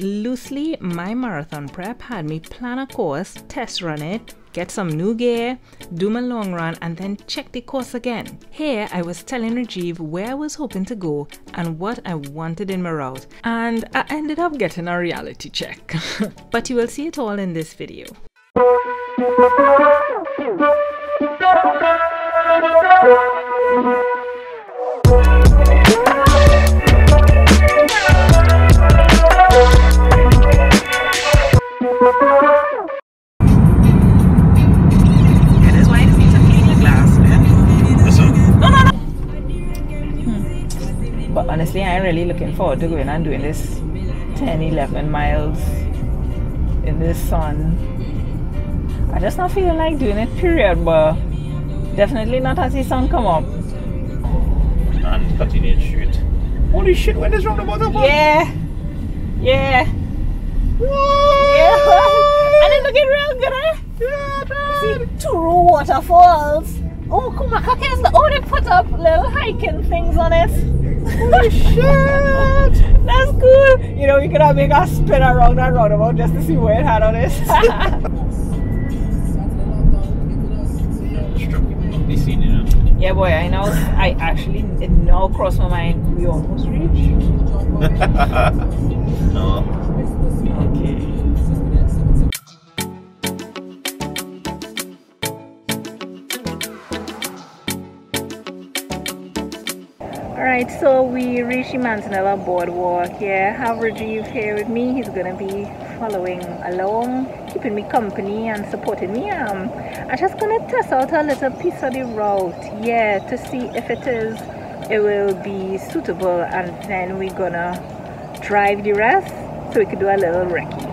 Loosely, my marathon prep had me plan a course, test run it, get some new gear, do my long run, and then check the course again. Here, I was telling Rajiv where I was hoping to go and what I wanted in my route, and I ended up getting a reality check. but you will see it all in this video. forward to going and doing this 10, 11 miles in this sun. I just not feeling like doing it, period, but definitely not as the sun come up. And continue shoot. Holy shit, when is round the waterfall? Yeah, yeah. Yeah. and it's looking real good, eh? Yeah, See two waterfalls. Oh, come on, the Oh, they put up little hiking things on it. Holy shit! That's cool. You know, we could have make a spin around and roundabout just to see where it had on it. Be seen, you know. yeah, boy, I know. I actually, it now crossed my mind. We almost reached. no. Okay. Alright, so we reached the Manzanilla boardwalk. Yeah, have Rajiv here with me. He's gonna be following along, keeping me company and supporting me. Um, I'm just gonna test out a little piece of the route, yeah, to see if it is, it will be suitable, and then we're gonna drive the rest so we could do a little recce.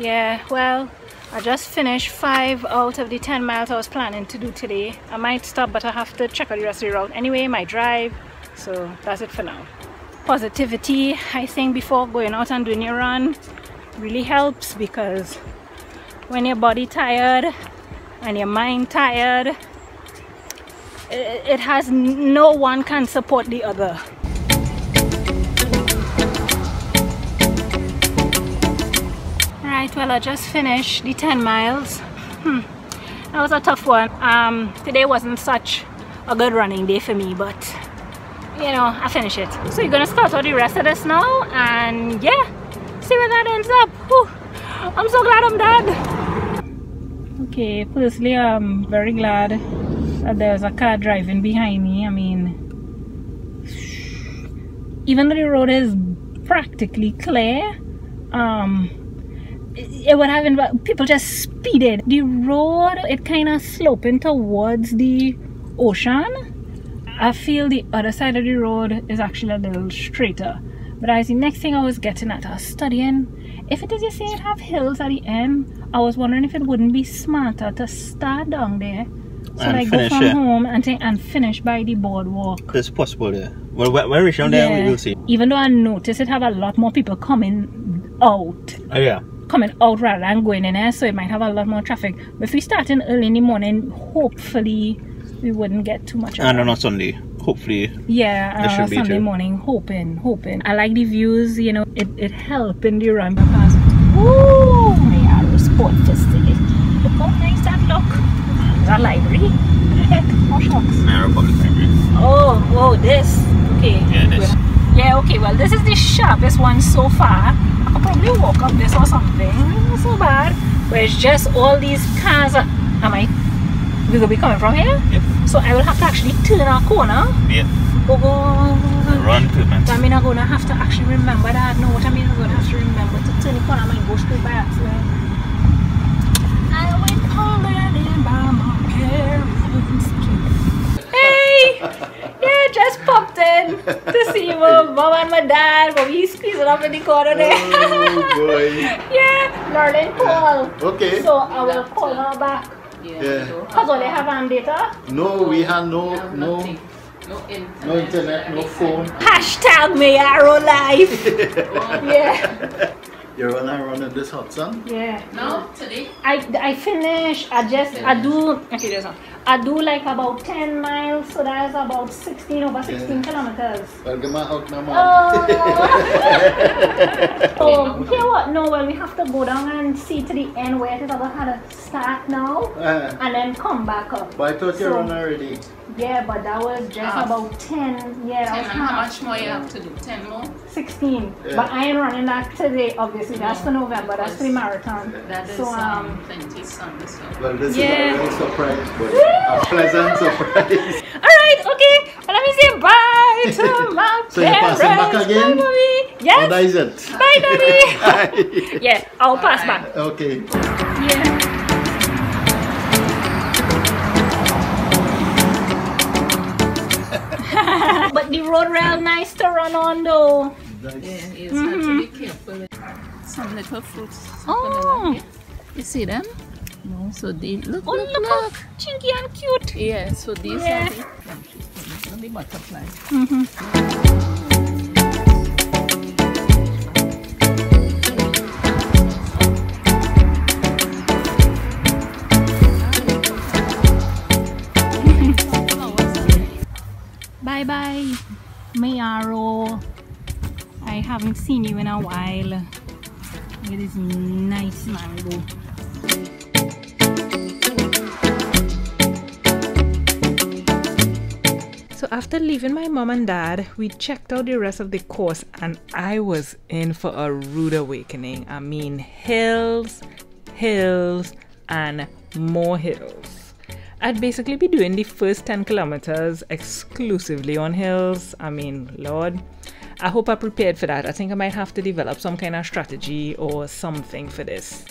Yeah, well, I just finished five out of the 10 miles I was planning to do today. I might stop, but I have to check out the rest of the route anyway, my drive. So that's it for now. Positivity, I think, before going out and doing your run really helps because when your body tired and your mind tired, it, it has no one can support the other. Right, well I just finished the 10 miles. Hmm. That was a tough one. Um, today wasn't such a good running day for me, but you know, I finished it. So you're gonna start all the rest of this now and yeah, see where that ends up. Whew. I'm so glad I'm done. Okay, firstly I'm very glad that there's a car driving behind me. I mean, even though the road is practically clear, um, it would have people just speeded. The road, it kind of sloping towards the ocean. I feel the other side of the road is actually a little straighter. But as the next thing I was getting at, I was studying. If it is you say it have hills at the end, I was wondering if it wouldn't be smarter to start down there so And I go from home and, take, and finish by the boardwalk. It's possible there. Well, when we reach down there, we will see. Even though I noticed it have a lot more people coming out Oh, yeah. Coming out rather than going in there, so it might have a lot more traffic. But if we start in early in the morning, hopefully we wouldn't get too much. of And that. on a Sunday, hopefully. Yeah, There uh, Sunday too. morning, hoping, hoping. I like the views, you know, it, it help in the run because, ooh, my arrow sport facility. Look how nice that look. There's a library. Heck, more shucks. Narrow public library. Oh, whoa, this. Okay. Yeah, this. Yeah, okay, well, this is the sharpest one so far. I could probably walk up this or something. Not so bad. But it's just all these cars. Are, am I? We will be coming from here? Yep. So I will have to actually turn a corner. Yep. Go, go, go. Run to man. I mean, I'm going to have to actually remember that. No, what I mean, I'm going to have to remember to turn the corner and go straight by accident. I went all in by my parents. Hey! Yeah, just popped in to see my mom and my dad. Mommy squeezing up in the corner there. Oh boy. yeah, Lauren Paul. Okay. So I will call her back. Yeah. Because yeah. all they have on data? No, we have no, have no. No internet, no, internet, no phone. Hashtag Mayaro Life. yeah. Oh. You're on a run in this hot sun? yeah. No, today. I, I finish, I just, I do, okay, there's one. I do like about 10 miles, so that's about 16, over 16 Yeah. kilometers. Well, give me a hug now, mom. Oh, you know what? No, well, we have to go down and see to the end where it is about how to start now Uh, and then come back up. but I thought you So- run already. Yeah, but that was just Half. about 10. Yeah, that Ten, was and how much more you have to do? Ten more? 16. Yeah. But I ain't running that today, obviously. That's for November. That's for the marathon. That is So, um, um, plenty sun. So. Well, this Yeah. is a real surprise, but a pleasant surprise. Alright, okay. Well, let me say bye to my So you're parents. passing back again? Bye, mommy. How Yes. is it? Bye, daddy. yeah, I'll pass back. okay. Yeah. but the road rail nice to run on though. Yeah, Nice. you just have to be careful. Some little fruits. some Oh. vanilla. You see them? No. So they look, Oh, look, look, look. chinky and cute. Yeah. So these Yeah. are the, the butterflies. Mm-hmm. Bye bye, Mayaro. I haven't seen you in a while. At this nice mango. After leaving my mom and dad, we checked out the rest of the course and I was in for a rude awakening. I mean, hills, hills, and more hills. I'd basically be doing the first 10 kilometers exclusively on hills. I mean, Lord, I hope I prepared for that. I think I might have to develop some kind of strategy or something for this.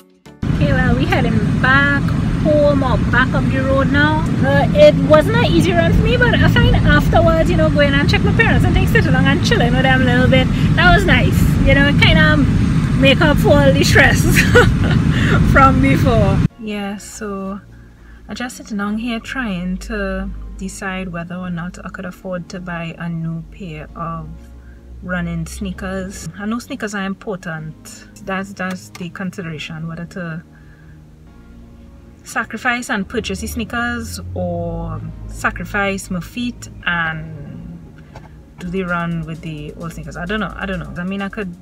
Okay, well, we heading back home or back up the road now. Uh, it wasn't an easy run for me, but I find afterwards, you know, going and check my parents and things, sit along and chilling with them a little bit, that was nice. You know, it kind of make up for all the stress from before. Yeah, so I just sitting down here trying to decide whether or not I could afford to buy a new pair of running sneakers. I know sneakers are important. That's that's the consideration whether to sacrifice and purchase sneakers or sacrifice my feet and do the run with the old sneakers. I don't know. I don't know. I mean I could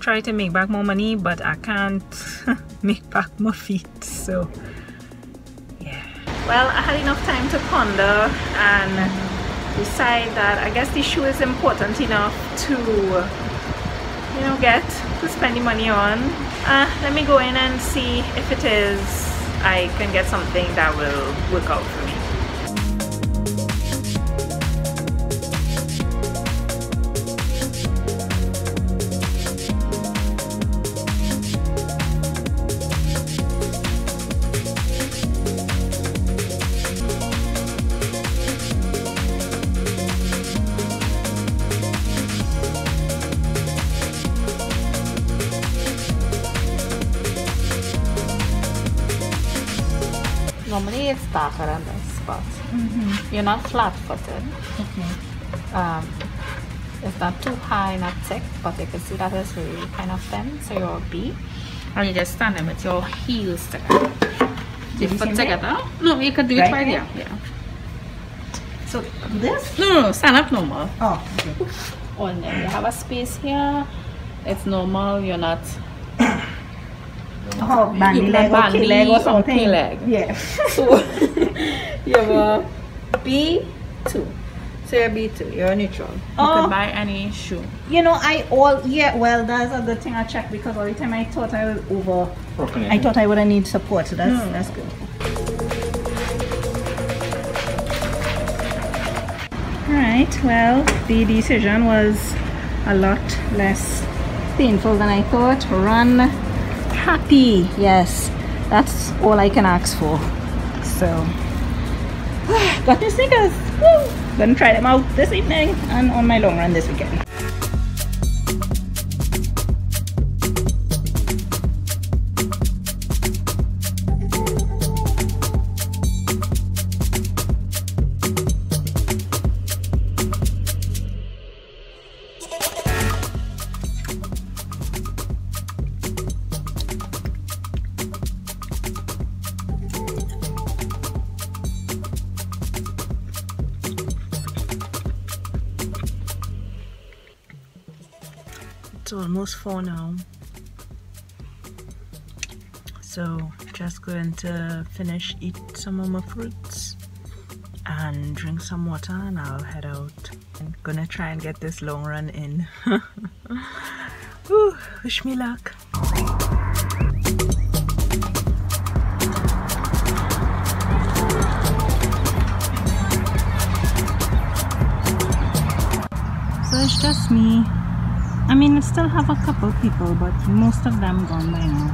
try to make back more money but I can't make back my feet so yeah. well, I had enough time to ponder and decide that I guess the shoe is important enough to, you know, get to spend the money on. Uh, let me go in and see if it is I can get something that will work out Normally it's darker than this, but you're not flat footed. Um, it's not too high, not thick, but you can see that it's really kind of thin, so you're a B. And you just stand there with your heels together. Your you foot see together. No, you can do it Right right here? there. Yeah. So this? No, no, no, stand up normal. Oh, okay. On there. You have a space here. It's normal, you're not Oh, bandy Eat leg or bandy leg or or something. Leg. Yeah. So you have a B two. So you're B two, you're neutral. You Oh. can buy any shoe. You know, I all yeah. Well, that's a good thing I checked because all the time I thought I was over. I thought I would have need support. So that's Hmm. that's good. Right. Well, the decision was a lot less painful than I thought. Run happy. Yes, that's all I can ask for. So, got new sneakers. Woo! Gonna try them out this evening and on my long run this weekend. It's almost four now. So just going to finish eat some of my fruits and drink some water and I'll head out. I'm gonna try and get this long run in. Wish me luck. So it's just me. I mean, I still have a couple people, but most of them gone by now.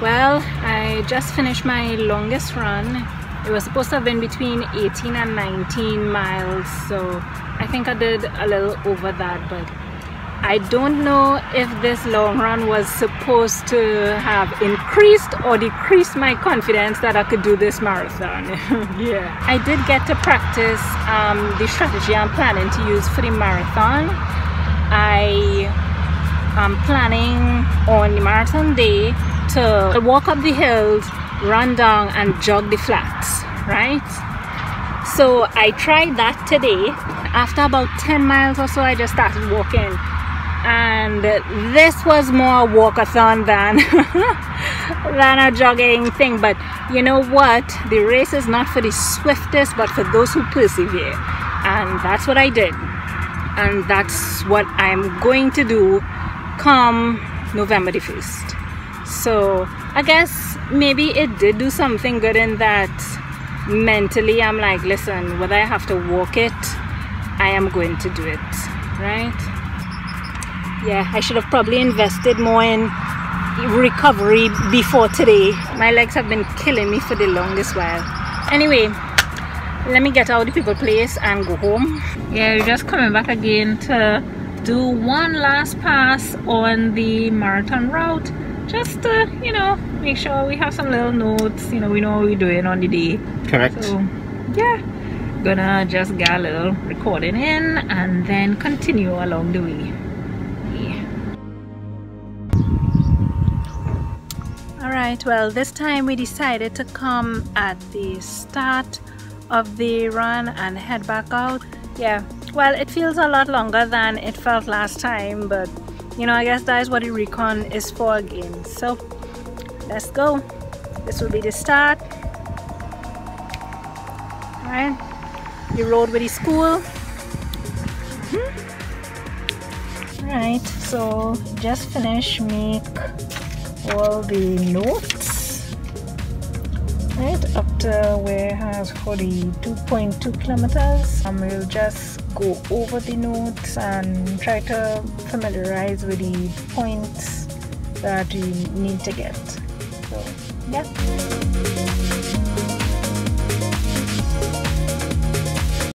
Well, I just finished my longest run. It was supposed to have been between 18 and 19 miles, so I think I did a little over that, but I don't know if this long run was supposed to have increased or decreased my confidence that I could do this marathon. yeah. I did get to practice um, the strategy I'm planning to use for the marathon. I am planning on the marathon day to walk up the hills, run down and jog the flats, right? So I tried that today. After about 10 miles or so, I just started walking and this was more a walkathon than than a jogging thing. But you know what? The race is not for the swiftest but for those who persevere. And that's what I did. And that's what I'm going to do come November the 1st so I guess maybe it did do something good in that mentally I'm like listen whether I have to walk it I am going to do it right yeah I should have probably invested more in recovery before today. My legs have been killing me for the longest while. Anyway let me get out the people place and go home. Yeah we're just coming back again to do one last pass on the marathon route. Just to you know make sure we have some little notes you know we know what we're doing on the day. Correct. So yeah gonna just get a little recording in and then continue along the way Alright, well this time we decided to come at the start of the run and head back out. Yeah, well it feels a lot longer than it felt last time but you know I guess that is what the recon is for again. So let's go. This will be the start. Alright, the road with the school. Hmm. Alright, so just finish make all the notes right up to where has 42.2 kilometers. And we'll just go over the notes and try to familiarize with the points that we need to get. So yeah